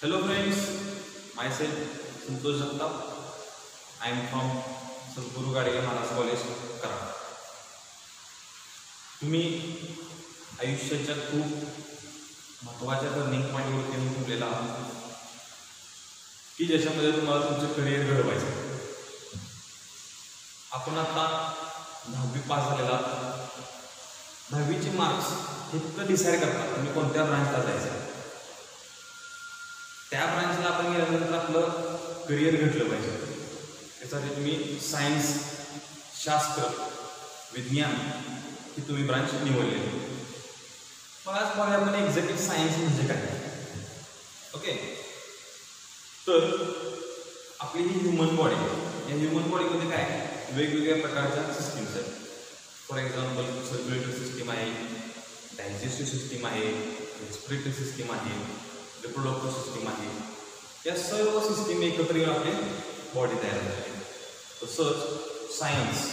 Hello friends, myself Santosh Jagtap. I am from Sadguru Gadge Maharaj College, Karad. तुम्ही आयुष्याच्या खूप महत्त्वाच्या टर्निंग पॉईंटवरती येऊन थांबलेला आहात की ज्याच्यामध्ये तुम्हाला तुमचं करिअर घडवायचं आपण आता दहावी पास झालेला आहात. दहावीचे मार्क्स हे डिसाईड करतात तुम्ही कोणत्या ब्रांचला जायचं त्या ब्रांचला आपण गेल्यानंतर आपलं करिअर घडलं पाहिजे. त्यासाठी तुम्ही सायन्स शास्त्र विज्ञान ही तुम्ही ब्रांच निवडलेली मग आज बघा आपण एक्झॅक्टली सायन्स म्हणजे काय? ओके तर आपली ही ह्युमन बॉडी या ह्युमन बॉडीमध्ये काय आहे? वेगवेगळ्या प्रकारच्या सिस्टीम्स आहेत. फॉर एक्झाम्पल सर्क्युलेटरी सिस्टीम आहे डायजेस्टिव्ह सिस्टीम आहे रेस्पिरेटरी सिस्टीम आहे रिप्रोडक्टिव्ह सिस्टीम आहे या सर्व सिस्टीम एकत्र येऊन आपली बॉडी तयार झाली तसंच सायन्स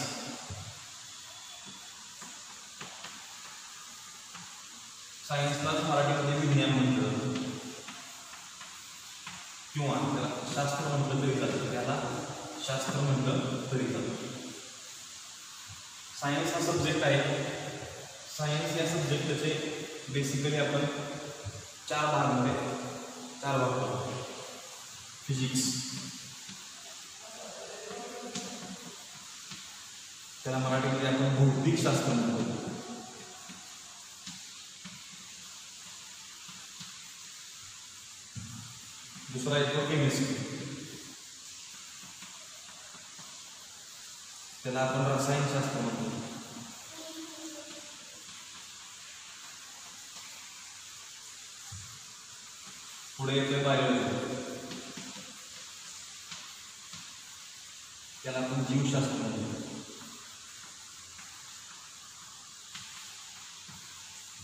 सायन्सलाच मराठीमध्ये विज्ञान म्हणतं किंवा त्याला शास्त्र म्हटलं तरी चालतं त्याला शास्त्र म्हटलं तरी चालतं सायन्स हा सब्जेक्ट आहे सायन्स या सब्जेक्टचे बेसिकली आपण चार भागामध्ये चार भाग फिजिक्स त्याला मराठीमध्ये आपण भौतिक शास्त्र म्हणतो दुसरा येतो केमिस्ट्री त्याला आपण रसायनशास्त्र म्हणतो पुढे येते बायोलॉजी त्याला आपण जीवशास्त्र म्हणतो.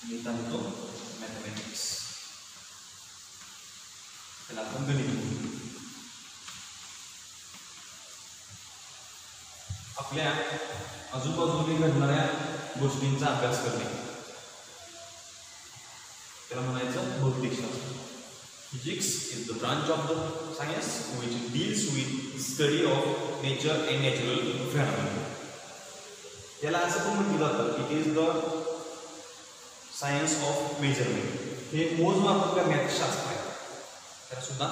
सांगतो म्हणतो मॅथमॅटिक्स त्याला आपण गणित म्हणतो. आपल्या आजूबाजूने घडणाऱ्या गोष्टींचा अभ्यास करणे त्याला म्हणायचं भौतिकशास्त्र Physics is the branch of the science which deals with study of nature and natural phenomena. त्याला असं पण म्हटलं जातं it is the science of measurement हे मोजमाप करण्याचं मॅथशास्त्र आहे त्याला सुद्धा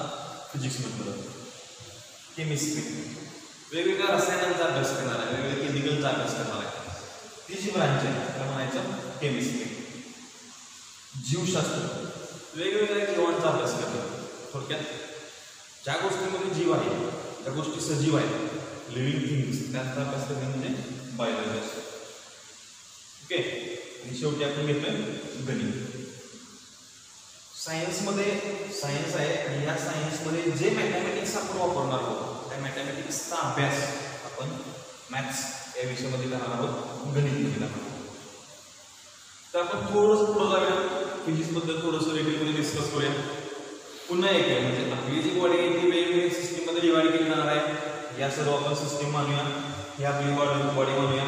फिजिक्स म्हटलं जातं केमिस्ट्री वेगवेगळ्या रसायनांचा अभ्यास करणार आहे वेगवेगळ्या केमिकलचा अभ्यास करणार आहे ती जी ब्रांच आहे त्याला म्हणायचं केमिस्ट्री जीवशास्त्र वेगवेगळ्या जीवांचा अभ्यास करतात थोडक्यात. ज्या गोष्टीमध्ये जीव आहे त्या गोष्टी सजीव आहेत लिव्हिंग थिंग्स त्यांचा अभ्यास करणे म्हणजे बायोलॉजी असतो ओके आणि शेवटी आपण घेतोय गणित. सायन्समध्ये सायन्स आहे आणि या सायन्समध्ये जे मॅथमॅटिक्स आपण वापरणार आहोत त्या मॅथमॅटिक्सचा अभ्यास आपण मॅथ्स या विषयामध्ये करणार आहोत गणित मध्ये करणार आहोत. तर आपण थोडंसं पुढं जाऊया. फिजिक्सबद्दल थोडंसं डिटेलमध्ये डिस्कस करूया. पुन्हा एक आहे म्हणजे आपली जी बॉडी आहे ती वेगवेगळ्या सिस्टीममध्ये डिवाइड केली जाणार आहे. या सर्व आपण सिस्टीम मानूया. ही आपली बॉडी बॉडी मानूया.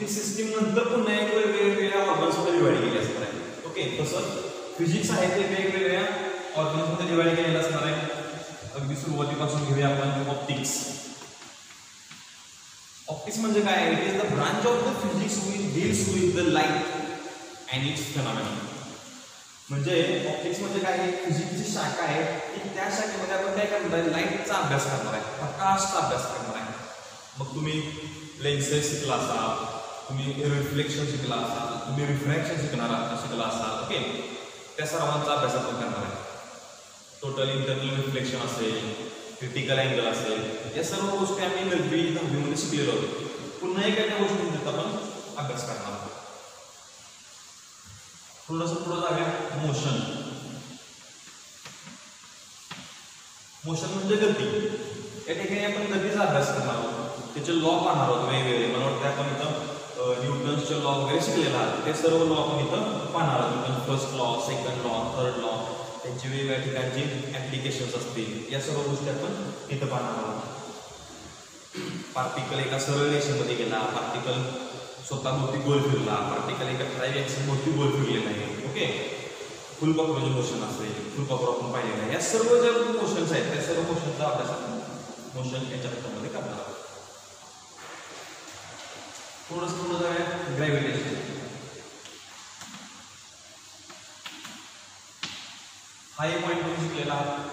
ती सिस्टीम नंतर पुन्हा एक वेगवेगळ्या ऑर्गन्समध्ये डिवाइड केली असणार आहे. ओके तसं फिजिक्स आहे ते वेगवेगळ्या ऑर्गन्समध्ये डिवाइड केलेलं असणार आहे. अगदी सुरुवातीपासून घेऊया आपण ऑप्टिक्स ऑप्टिक्स म्हणजे काय? It is the branch of the physics which deals with the light and its phenomena म्हणजे ऑप्टिक्स म्हणजे काय फिजिक्सची शाखा आहे. की त्या शाखेमध्ये आपण काय करणार आहे? लाईटचा अभ्यास करणार आहे. प्रकाशचा अभ्यास करणार आहे. मग तुम्ही लेन्सेस शिकला असाल तुम्ही रिफ्लेक्शन शिकला असाल तुम्ही रिफ्रॅक्शन शिकणार शिकला असाल ओके त्या सर्वांचा अभ्यास आपण करणार आहे. टोटल इंटरनल रिफ्लेक्शन असेल क्रिटिकल अँगल असेल या सर्व गोष्टी आम्ही नववी दहावीमध्ये शिकलेलो होतो पुन्हा एका त्या गोष्टींचा आपण अभ्यास करणार थोडंसं पुढं जाऊया. मोशन मोशन म्हणजे गती. या ठिकाणी आपण गतीचा अभ्यास करणार आहोत. त्याचे लॉ पाहणार आहोत वेगवेगळे. मला वाटतं आपण इथं न्यूटन्सचे लॉ वगैरे शिकलेला आहात. ते सर्व लॉ आपण इथं पाहणार आहोत. Newton first law second law third law त्यांची वेगवेगळ्या ठिकाणची ऍप्लिकेशन्स असतील. या सर्व गोष्टी आपण इथं पाहणार आहोत. पार्टिकल एका सरळ रेषेमध्ये गेला. पार्टिकल स्वतः भोवती गोल फिरला पार्टिकल एका ठराविक ऍक्सिस गोल फिरलेला आहे ओके फुल पॉकरोज मोशन असेल फुल आपण पाहिलेलं आहे या सर्व ज्या मोशन्स आहेत त्या सर्व मोशनचा अभ्यास आपण मोशन याच्या हातामध्ये करणार आहोत थोडंसं थोडं जाऊया ग्रॅव्हिटेशन हा एक पॉईंट तुम्ही शिकलेला आहात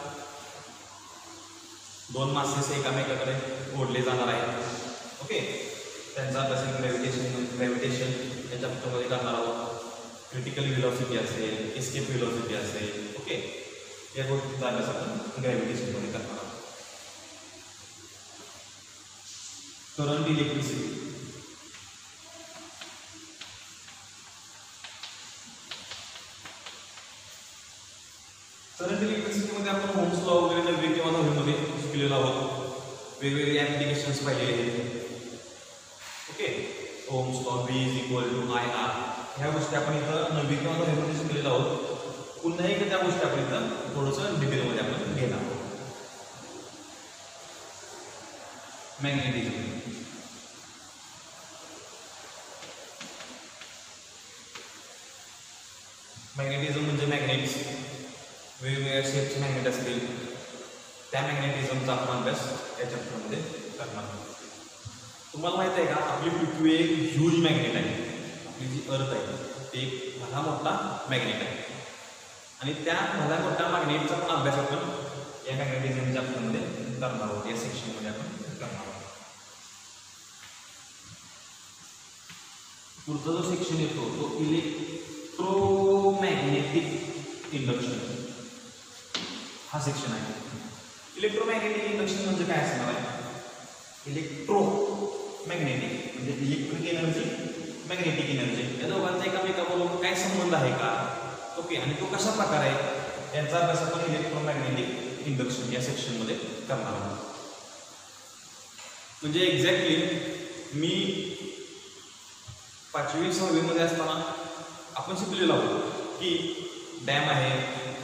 दोन मासेस एकामेकाकडे ओढले जाणार आहेत ओके त्यांचा अभ्यास ग्रॅव्हिटेशन ग्रॅव्हिटेशन याच्या पुस्तकामध्ये करणार आहोत. क्रिटिकल व्हिलॉसिटी असेल एस्केप व्हिलॉसिटी असेल ओके या गोष्टीचा अभ्यास आपण ग्रॅव्हिटेशनमध्ये करणार आहोत. करंट इलेक्ट्रिसिटी करंट इलेक्ट्रिसिटीमध्ये आपण होम्स लॉ वगैरे नववी किंवा दहावीमध्ये शिकलेलो आहोत. वेगवेगळे ॲप्लिकेशन्स पाहिलेले आहेत. Ohm's law B is equal to I R ह्या गोष्टी आपण इथं नववी किंवा दहावीमध्ये आहोत. पुन्हा एकदा त्या गोष्टी आपण इथं थोडंसं डिटेलमध्ये आपण घेणार आहोत. मॅग्नेटिझम मॅग्नेटिझम म्हणजे मॅग्नेट्स वेगवेगळ्या शेपचे मॅग्नेट असतील. त्या मॅग्नेटिझमचा आपण अभ्यास या चॅप्टरमध्ये करणार आहोत. तुम्हाला माहीत आहे का? आपली पृथ्वी एक ह्यूज मॅग्नेट आहे. आपली जी अर्थ आहे ते एक भला मोठा मॅग्नेट आहे. आणि त्या भला मोठ्या मॅग्नेटचा पण अभ्यास आपण या मॅग्नेटिझम चॅप्टरमध्ये करणार आहोत. या सेक्शनमध्ये आपण करणार आहोत. पुढचा जो सेक्शन येतो तो इलेक्ट्रोमॅग्नेटिक इंडक्शन हा सेक्शन आहे. इलेक्ट्रोमॅग्नेटिक इंडक्शन म्हणजे काय असणार आहे? इलेक्ट्रो मॅग्नेटिक म्हणजे इलेक्ट्रिक एनर्जी मॅग्नेटिक एनर्जी या दोघांचा एकामेकाबरोबर काय संबंध आहे का? ओके आणि तो कशा प्रकार आहे? यांचा अभ्यास आपण इलेक्ट्रोमॅग्नेटिक इंडक्शन या सेक्शनमध्ये करणार आहोत. म्हणजे एक्झॅक्टली मी पाचवी सहावीमध्ये असताना आपण शिकलेलो आहोत की डॅम आहे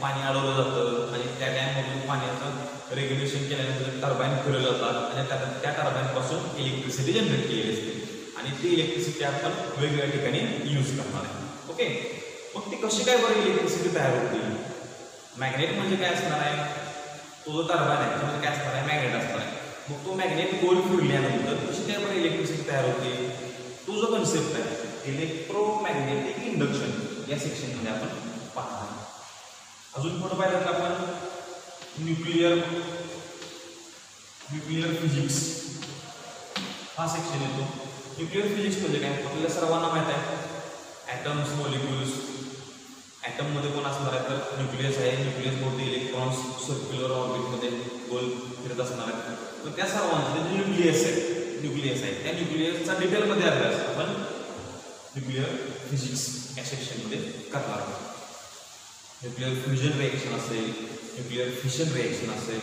पाणी अडवलं जातं आणि त्या डॅममधून पाण्याचं रेग्युलेशन जातात आणि त्या त्या टर्बाईनपासून इलेक्ट्रिसिटी जनरेट आणि ती इलेक्ट्रिसिटी आपण वेगवेगळ्या यूज़ करणार आहे. ओके? मग ती कशी काय इलेक्ट्रिसिटी तयार होते? मॅग्नेट म्हणजे काय असणार आहे? तो जो टर्बाईन आहे, त्यामध्ये काय मॅग्नेट आहे? मग तो मॅग्नेट गोल कशी काय बरं इलेक्ट्रिसिटी तयार होते? तो जो कन्सेप्ट आहे इलेक्ट्रोमॅग्नेटिक इंडक्शन या सेक्शनमध्ये आपण पाहणार अजून पुढे पाहिलं तर आपण न्यूक्लिअर न्यूक्लिअर फिजिक्स हा सेक्शन येतो. न्यूक्लिअर फिजिक्स म्हणजे काय? आपल्याला सर्वांना माहीत आहे. ॲटम्स मॉलिक्युल्स ॲटममध्ये कोण असणार आहे? तर न्यूक्लियस आहे. न्यूक्लियसमध्ये इलेक्ट्रॉन्स सर्क्युलर ऑर्बिटमध्ये गोल फिरत असणार आहे तर त्या सर्वांचं जे न्यूक्लियस आहे. न्यूक्लियस आहे. त्या न्यूक्लियसचा डिटेलमध्ये अभ्यास आपण न्यूक्लिअर फिजिक्स या सेक्शनमध्ये करणार आहोत. न्यूक्लिअर फ्युजन रिएक्शन असेल न्यूक्लिअर फिशन रिएक्शन असेल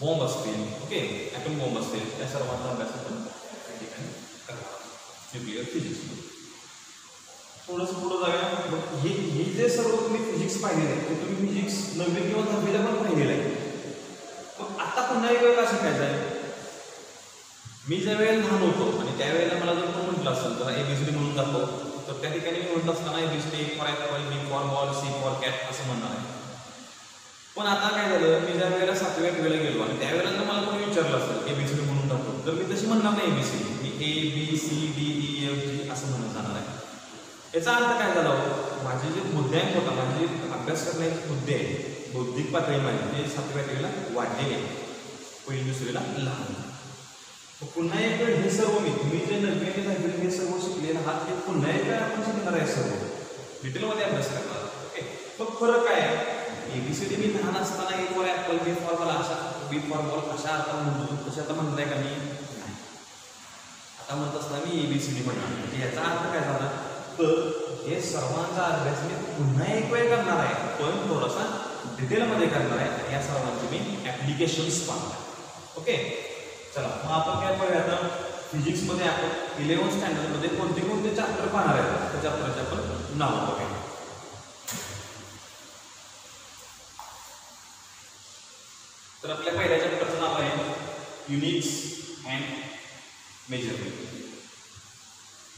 बॉम्ब असतील ओके ॲटम बॉम्ब असतील त्या सर्वांचा अभ्यास आपण या ठिकाणी करणार न्यूक्लिअर फिजिक्स थोडंसं पुढं जाऊया हे हे जे सर्व तुम्ही फिजिक्स पाहिलेलं आहे ते तुम्ही फिजिक्स नववी किंवा दहावीला पण पाहिलेलं आहे मग आता पुन्हा एक वेळ का शिकायचं आहे मी ज्या वेळेला लहान होतो आणि त्यावेळेला मला जर कोण म्हटलं असेल तर एबीसीडी म्हणून दाखव तर त्या ठिकाणी मी म्हणत असताना ABCD for apple B for ball C for cat असं म्हणणार आहे. पण आता काय झालं मी ज्या वेळेला सातव्या वेळेला गेलो आणि त्यावेळेला जर मला कोणी विचारलं असेल एबीसीडी म्हणून टाकतो तर मी तशी म्हणणार नाही ABCD me A B C D E F G असं म्हणत जाणार आहे. याचा अर्थ काय झाला हो? माझे जे मुद्द्यांक होता माझे जे अभ्यास करण्याचे मुद्दे आहे बौद्धिक पातळी माझी ते सातव्या वेळेला वाढलेले आहे. पहिली दुसरीला लहान. पुन्हा एक वेळ हे सर्व मी तुम्ही जे नवीन ते हे सर्व शिकलेलं आहात ते पुन्हा एक वेळ आपण शिकणार आहे सर्व. डिटेलमध्ये अभ्यास करणार ओके मग फरक काय आहे? एबीसीडी मी लहान असताना एक वर ॲपल बी फॉर्मला अशा बी फॉर अशा आता म्हणतो तसे आता म्हणताय का मी? नाही. आता म्हणत असताना मी एबीसीडी म्हणणार म्हणजे याचा अर्थ काय झाला? तर हे सर्वांचा अभ्यास मी पुन्हा एक वेळ करणार आहे. पण थोडासा डिटेलमध्ये करणार आहे. या सर्वांचे मी ॲप्लिकेशन्स पाहणार. ओके चला मग आपण काय पाहूया आता? फिजिक्समध्ये आपण इलेव्हन स्टँडर्डमध्ये कोणते कोणते चॅप्टर पाहणार आहेत? त्या चॅप्टरचे आपण नाव बघूया. तर आपल्या पहिल्या चॅप्टरचं नाव आहे युनिट्स अँड मेजरमेंट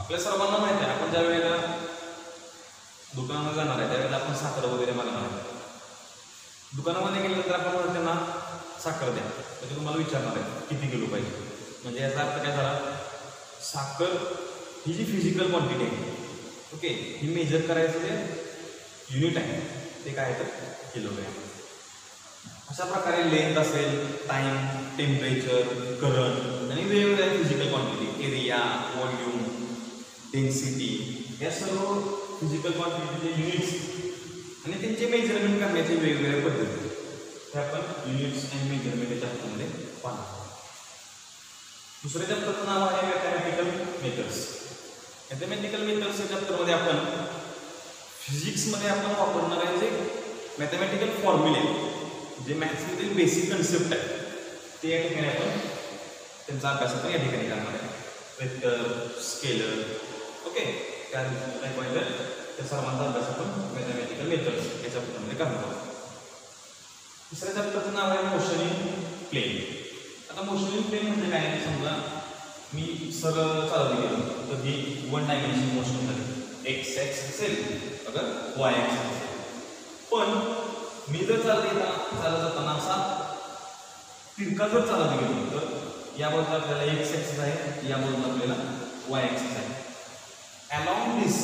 आपल्या सर्वांना माहिती आहे आपण ज्या वेळेला दुकानामध्ये जाणार आहे त्यावेळेला आपण साखर वगैरे मागणार आहे. दुकानामध्ये गेल्यानंतर आपण म्हणतो त्यांना साखर द्या. तर तुम्हाला विचारणार आहे किती किलो पाहिजे? म्हणजे याचा अर्थ काय झाला? साखर ही जी फिजिकल क्वांटिटी आहे ओके ही मेजर करायचं जे युनिट आहे ते काय तर किलोग्रॅम अशा प्रकारे लेंथ असेल टाईम टेम्परेचर करंट आणि वेगवेगळ्या physical quantity area volume density या सर्व फिजिकल क्वांटिटीचे युनिट्स आणि त्यांचे मेजरमेंट करण्याचे वेगवेगळ्या पद्धती. हे आपण युनिट्स अँड मेजरमेंट या चॅप्टरमध्ये पाहणार दुसऱ्या चॅप्टरचं नाव आहे मॅथमॅटिकल मेथड्स मॅथमॅटिकल मेथड्स या चॅप्टरमध्ये आपण फिजिक्समध्ये आपण वापरणार आहे जे मॅथमॅटिकल फॉर्म्युले जे मॅथ्समधील बेसिक कन्सेप्ट आहे. ते या ठिकाणी आपण त्यांचा अभ्यास आपण या ठिकाणी करणार आहे. वेक्टर स्केलर ओके त्या काय पाहिजे त्या सर्वांचा अभ्यास आपण मॅथमॅटिकल मेथड्स या चॅप्टरमध्ये करणार आहोत. दुसऱ्या चॅप्टरचं नाव आहे मोशन इन प्लेन. आता मोशन इन प्लेन म्हणजे काय? समजा मी सरळ चालवली गेलो तर ही वन डायमेन्शन मोशन झाली. एक्स एक्स असेल अगर वाय एक्स असेल. पण मी जर चालत येता चालत जाताना असा तिरका जर चालत गेलो तर याबद्दल आपल्याला एक्स एक्सेस आहे याबद्दल आपल्याला वाय एक्सेस आहे. Along this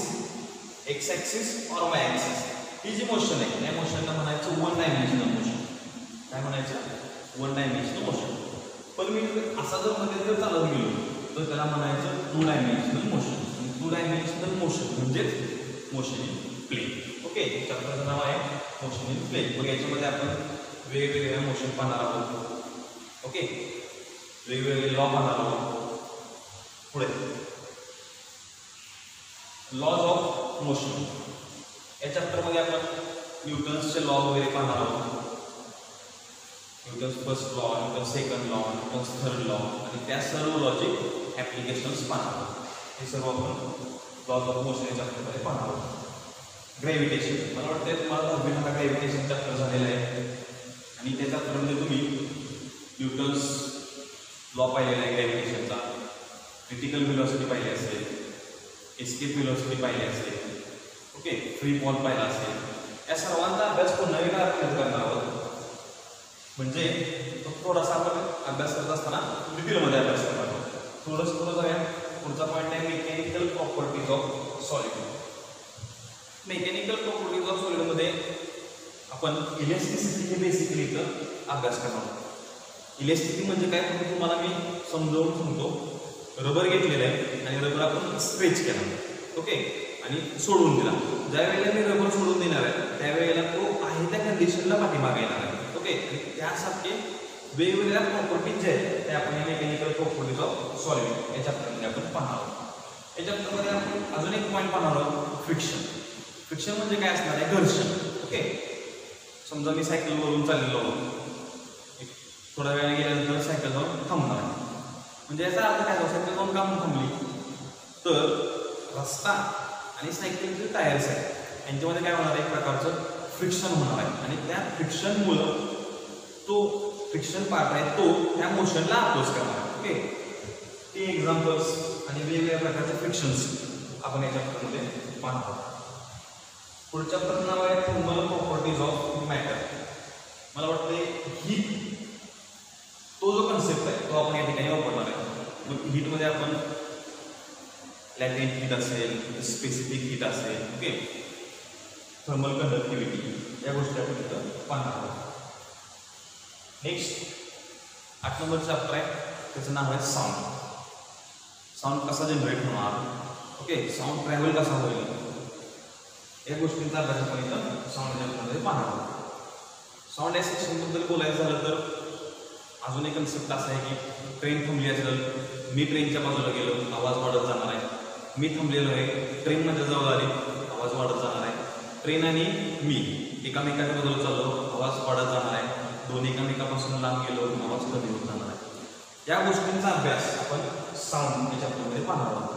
X axis or Y axis ही जी मोशन आहे या मोशनला म्हणायचं वन डायमेन्शनल मोशन काय म्हणायचं? वन डायमेन्शनल मोशन पण मी असा जर मध्ये जर चालत गेलो तर त्याला म्हणायचं two dimensional motion two dimensional motion म्हणजेच मोशन इन प्ले ओके चॅप्टरचं नाव आहे मोशन इन प्ले मग याच्यामध्ये आपण वेगवेगळ्या मोशन पाहणार आहोत. ओके वेगवेगळे लॉ पाहणार आहोत. पुढे. लॉज ऑफ मोशन या चॅप्टरमध्ये आपण न्यूटन्सचे लॉ वगैरे पाहणार आहोत. Newton's first law Newton second law Newton's third law आणि त्या सर्व लॉजिक ॲप्लिकेशन्स पाहणार हे सर्व आपण लॉज ऑफ मोशन या चॅप्टरमध्ये पाहणार ग्रॅव्हिटेशन मला वाटतं तुम्हाला दहावीला ग्रॅव्हिटेशन चॅप्टर झालेलं आहे. आणि त्या चॅप्टरमध्ये तुम्ही न्यूटन्स लॉ पाहिलेला आहे ग्रॅव्हिटेशनचा क्रिटिकल व्हिलॉसिटी पाहिली असेल. एस्केप व्हिलॉसिटी पाहिली असेल. ओके फ्री बॉल पाहिला असेल. या सर्वांचा अभ्यास पुन्हा वेगळा अभ्यास करणार आहोत. म्हणजे तो थोडासा आपण अभ्यास करत असताना डिटेलमध्ये अभ्यास करणार आहोत. थोडंसं थोडं जाऊया. पुढचा पॉईंट आहे mechanical properties of solid mechanical properties of सॉलिडमध्ये आपण इलेक्ट्रिसिटी हे बेसिकली इथं अभ्यास करणार आहोत. इलेक्ट्रिसिटी म्हणजे काय? म्हणून तुम्हाला मी समजावून सांगतो. रबर घेतलेलं आहे आणि रबर आपण स्ट्रेच केला. ओके आणि सोडून दिला. ज्या वेळेला मी रबर सोडून देणार आहे त्यावेळेला तो आहे त्या कंडिशनला पाठीमागे येणार आहे. ओके आणि त्यासाठी वेगवेगळ्या प्रॉपर्टीज जे आहेत. त्या आपण मेकॅनिकल प्रॉपर्टीज ऑफ सॉलिड या चॅप्टरमध्ये आपण पाहणार आहोत. या चॅप्टरमध्ये आपण अजून एक पॉईंट पाहणार आहोत फ्रिक्शन फ्रिक्शन म्हणजे काय असणार आहे? घर्षण. ओके? समजा मी सायकलवरून चाललेलो आहोत. एक थोड्या वेळा गेल्यानंतर सायकल जाऊन थांबणार आहे. म्हणजे याचा अर्थ काय होतो सायकल जाऊन काम थांबली? तर रस्ता आणि सायकलचे टायर्स आहेत. यांच्यामध्ये काय होणार आहे? एक प्रकारचं फ्रिक्शन होणार आहे. आणि त्या फ्रिक्शनमुळं तो फ्रिक्शन पार्ट आहे तो त्या मोशनला अपोज करणार. ओके ते एक्झाम्पल्स आणि वेगवेगळ्या प्रकारचे फ्रिक्शन्स आपण या चॅप्टरमध्ये पुढच्या प्रश्नावर आहे थर्मल प्रॉपर्टीज ऑफ मॅटर मला वाटतं हीट तो जो कन्सेप्ट आहे तो आपण या ठिकाणी वापरणार आहे. मग हीटमध्ये आपण लॅटेंट हीट असेल स्पेसिफिक हीट असेल ओके थर्मल कंडक्टिव्हिटी या गोष्टी आपण तिथं पाहणार आहोत. नेक्स्ट आठ नंबर चॅप्टर आहे त्याचं नाव आहे साऊंड साऊंड कसा जनरेट होणार? ओके साऊंड ट्रॅव्हल कसा होईल? या गोष्टींचा अभ्यास आपण इथं साऊंड जनरेटमध्ये पाहणार साऊंड या सेक्शनबद्दल बोलायचं झालं तर अजून एक कन्सेप्ट असा आहे की ट्रेन थांबली असेल मी ट्रेनच्या बाजूला गेलो आवाज वाढत जाणार आहे. मी थांबलेलो आहे ट्रेनमध्ये जवळ आली आवाज वाढत जाणार आहे. ट्रेन आणि मी एकामेकाच्या बाजूला चाललो आवाज वाढत जाणार आहे. दोन एकामेकापासून लांब गेलो आवाज कमी होत जाणार आहे. या गोष्टींचा अभ्यास आपण साऊंड या पाहणार आहोत.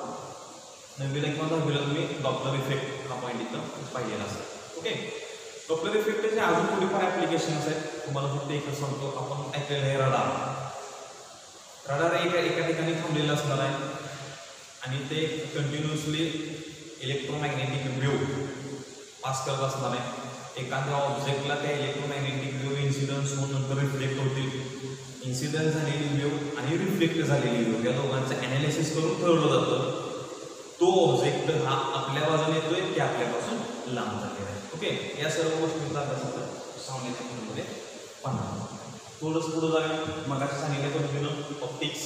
नववीला किंवा दहावीला तुम्ही डॉप्लर इफेक्ट हा पॉईंट इथं पाहिलेला असेल. ओके? डॉप्लर इफेक्टचे अजून थोडीफार ॲप्लिकेशन्स आहेत. तुम्हाला फक्त एकच सांगतो आपण ऐकलेलं आहे रडार रडार एका एका ठिकाणी थांबलेलं असणार आहे. आणि ते कंटिन्युअसली इलेक्ट्रोमॅग्नेटिक वेव्ह पास करत असणार आहे. एखाद्या ऑब्जेक्टला त्या इलेक्ट्रोमॅग्नेटिक वेव्ह इन्सिडन्स होऊन रिफ्लेक्ट होतील. इन्सिडन्स झालेली वेव्ह आणि रिफ्लेक्ट झालेली वेव्ह या दोघांचं अनालिसिस करून ठरवलं जातं. तो ऑब्जेक्ट हा आपल्या बाजूने येतोय की आपल्यापासून लांब झालेला आहे ओके? या सर्व गोष्टींचा अभ्यास आपण पाहणार थोडंसं पुढं जाऊया. मग सांगितलं पद्धतीनं ऑप्टिक्स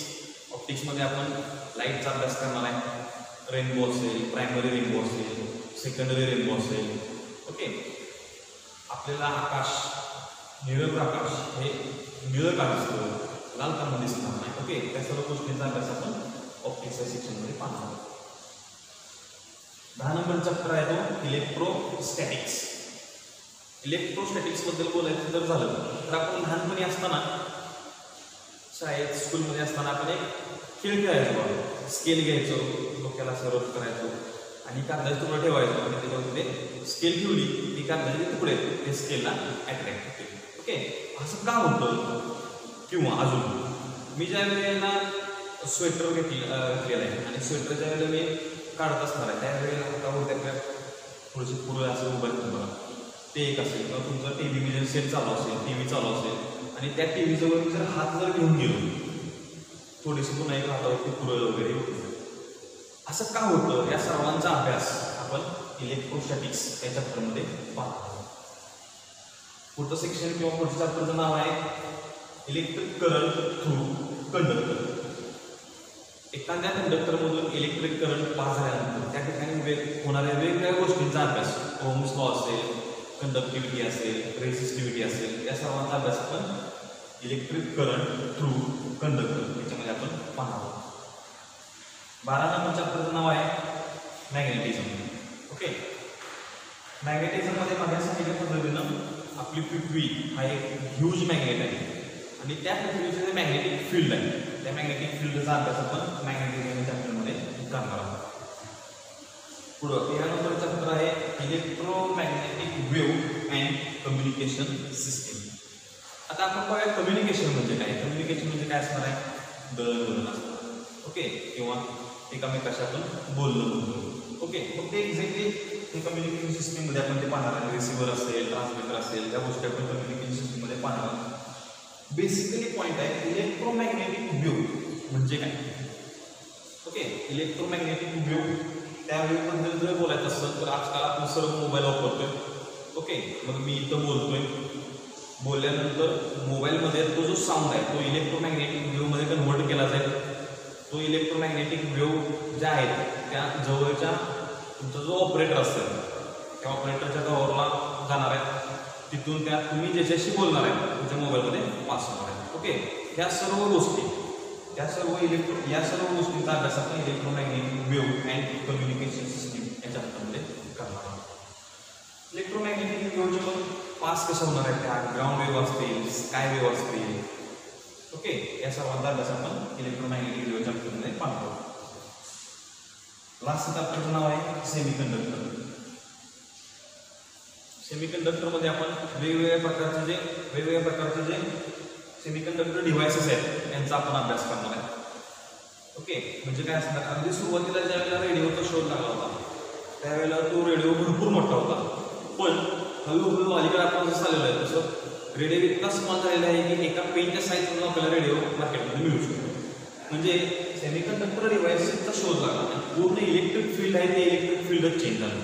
ऑप्टिक्समध्ये आपण लाईटचा अभ्यास करणार आहे. रेनबो असेल प्रायमरी रेनबो असेल सेकंडरी रेनबो असेल. ओके? आपल्याला आकाश निळं प्रकाश हे निळं का दिसतं लाल का दिसणार नाही ओके? त्या सर्व गोष्टींचा अभ्यास आपण ऑप्टिक्सच्या सेक्शनमध्ये पाहणार दहा नंबर चॅप्टर आहे तो इलेक्ट्रोस्टॅटिक्स इलेक्ट्रोस्टॅटिक्सबद्दल बोलायचं जर झालं. तर आपण लहानपणी असताना शाळेत स्कूलमध्ये असताना आपण एक खेळ खेळायचो बघा. स्केल घ्यायचो डोक्याला सरळ करायचो. आणि कागदाचे तुला ठेवायचो. आणि त्याच्यामध्ये स्केल ठेवली. ती कागदाचे तुकडे ते स्केलला अट्रॅक्ट होते. ओके असं का होतं किंवा अजून मी ज्या वेळेला स्वेटर घेतलं घेतलेलं आहे आणि स्वेटर ज्या वेळेला मी काढत असणार आहे त्यावेळेला हातावर त्याच्या थोडेसे पुरं असं मोबाईल बघा. ते एक असेल किंवा तुमचा टी व्ही सेट चालू असेल टी व्ही चालू असेल. आणि त्या टी व्हीजवळ मी जर हात जर घेऊन गेलो थोडीशी पुन्हा एक हातावरती पुरळ वगैरे होते. असं का होतं? या सर्वांचा अभ्यास आपण इलेक्ट्रोस्टॅटिक्स या चॅप्टरमध्ये पाहतो. पुढचं सेक्शन किंवा पुढच्या चॅप्टरचं नाव आहे इलेक्ट्रिक करंट थ्रू कंडक्टर एखाद्या कंडक्टरमधून इलेक्ट्रिक करंट पास झाल्यानंतर त्या ठिकाणी वेग होणाऱ्या वेगवेगळ्या गोष्टींचा अभ्यास ओम्स लॉ असेल कंडक्टिव्हिटी असेल रेसिस्टिव्हिटी असेल या सर्वांचा अभ्यास आपण इलेक्ट्रिक करंट थ्रू कंडक्टर याच्यामध्ये आपण पाहणार आहोत. बारा नंबर चॅप्टरचं नाव आहे मॅग्नेटिझम ओके मॅग्नेटिझममध्ये माझ्या सांगितल्या पद्धतीनं आपली पृथ्वी हा एक ह्यूज मॅग्नेट आहे. आणि त्या पृथ्वीचं जे मॅग्नेटिक फील्ड आहे त्या मॅग्नेटिक फील्डचा अभ्यास आपण मॅग्नेटिझम चॅप्टरमध्ये करणार आहोत. पुढं तेरा नंबर चॅप्टर आहे electromagnetic wave and communication system आता आपण पाहूया कम्युनिकेशन म्हणजे काय. कम्युनिकेशन म्हणजे काय असणार आहे? दळणवळण असणार. ओके किंवा एकामेकाशी आपण बोलणं बोलतो ओके मग ते एक्झॅक्टली ते कम्युनिकेशन सिस्टीममध्ये आपण ते पाहणार आहे. रिसिव्हर असेल ट्रान्समीटर असेल त्या गोष्टी आपण कम्युनिकेशन सिस्टीममध्ये पाहणार आहोत. बेसिकली पॉईंट आहे इलेक्ट्रोमॅग्नेटिक वेव्ह म्हणजे काय? ओके इलेक्ट्रोमॅग्नेटिक वेव्ह त्या वेव्हबद्दल जर बोलायचं असेल तर आजकाल आपण सर्व मोबाईल वापरतोय. ओके मग मी इथं बोलतोय. बोलल्यानंतर मोबाईलमध्ये तो जो साऊंड आहे तो इलेक्ट्रोमॅग्नेटिक वेव्हमध्ये कन्व्हर्ट केला जाईल. तो इलेक्ट्रोमॅग्नेटिक वेव्ह ज्या आहेत त्या जवळच्या तुमचा जो ऑपरेटर असेल त्या ऑपरेटरच्या जवळला जाणार आहे. तिथून त्या तुम्ही ज्याच्याशी बोलणार आहे तुमच्या मोबाईलमध्ये पास होणार आहे. ओके ह्या सर्व गोष्टी त्या सर्व इलेक्ट्रो या सर्व गोष्टींचा अभ्यास आपण electromagnetic wave and communication system याच्या हातामध्ये करणार आहोत. इलेक्ट्रोमॅग्नेटिक वेव्हचे पण पास कशा होणार आहेत? त्या ग्राउंड वेव्ह असतील स्काय वेव्ह असतील ओके या सर्वांचा अभ्यास आपण इलेक्ट्रोमॅग्नेटिक वेव्हच्या पद्धतीने पाहतो. लास्ट चॅप्टरचं नाव आहे सेमीकंडक्टर सेमीकंडक्टरमध्ये आपण वेगवेगळ्या प्रकारचे जे वेगवेगळ्या प्रकारचे जे सेमीकंडक्टर डिव्हायसेस आहेत यांचा आपण अभ्यास करणार आहे. ओके म्हणजे काय असणार? अगदी सुरुवातीला ज्या वेळेला रेडिओचा शोध लागला होता त्यावेळेला तो रेडिओ भरपूर मोठा होता. पण हळूहळू अलीकडे आपण जसं आलेलं आहे. तसं रेडिओ इतका स्मॉल झालेला आहे की एका पेनच्या साईजमधून आपल्याला रेडिओ मार्केटमध्ये मिळू शकतो. म्हणजे सेमिकंडक्टर डिव्हायसेसचा शोध लागला. आणि पूर्ण इलेक्ट्रिक फील्ड आहे ते इलेक्ट्रिक फील्डच चेंज झालं.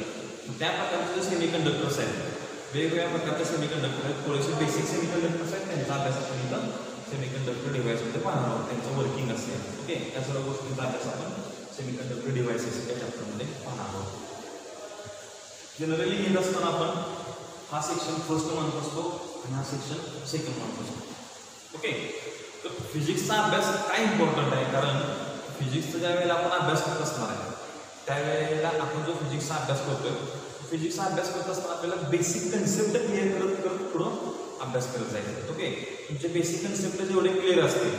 त्या प्रकारचे सेमिकंडक्टर्स आहेत वेगवेगळ्या प्रकारचे सेमिकंडक्टर आहेत थोडेसे बेसिक सेमिकंडक्टर्स आहेत त्यांचा अभ्यास आपण इथं सेमिकंडक्टर डिव्हाइसमध्ये पाहणार आहोत. त्यांचं वर्किंग असेल ओके? त्या सर्व गोष्टींचा अभ्यास आपण सेमिकंडक्टर डिव्हाइसेस या चॅप्टरमध्ये पाहणार आहोत. जनरली घेत असताना आपण हा सेक्शन फर्स्ट म्हणत असतो आणि हा सेक्शन सेकंड म्हणत असतो ओके तर फिजिक्सचा अभ्यास काय इम्पॉर्टंट आहे? कारण फिजिक्सचा ज्या वेळेला आपण अभ्यास करत असणार आहे त्यावेळेला आपण जो फिजिक्सचा अभ्यास करतोय फिजिक्सचा अभ्यास करत असताना आपल्याला बेसिक कन्सेप्ट क्लिअर करत करत पुढं अभ्यास करत जायचं. ओके तुमचे बेसिक कन्सेप्ट जेवढे क्लिअर असतील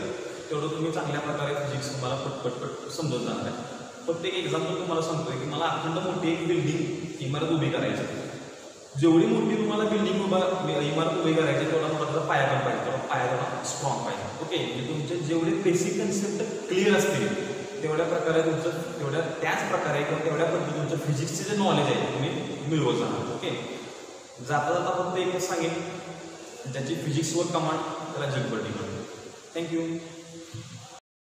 तेवढं तुम्ही चांगल्या प्रकारे फिजिक्स तुम्हाला पटपट पट समजून जाणार आहे. प्रत्येक एक्झाम्पल तुम्हाला सांगतोय की मला अखंड मोठी एक बिल्डिंग इमारत उभी करायची आहे. जेवढी मोठी तुम्हाला बिल्डिंग उभा इमारत उभी करायची तेवढा तुम्हाला त्याचा पाया पण पाहिजे. तेवढा पाया थोडा स्ट्रॉंग पाहिजे. ओके म्हणजे तुमचे जेवढे बेसिक कन्सेप्ट क्लिअर असतील तेवढ्या प्रकारे तुमचं तेवढ्या त्याच प्रकारे किंवा तेवढ्या पद्धती तुमचं फिजिक्सचे जे नॉलेज आहे तुम्ही मिळवत जाणार ओके जाता जाता फक्त एकच सांगेन ज्याची फिजिक्सवर कमांड त्याला जगभर डिमांड थँक्यू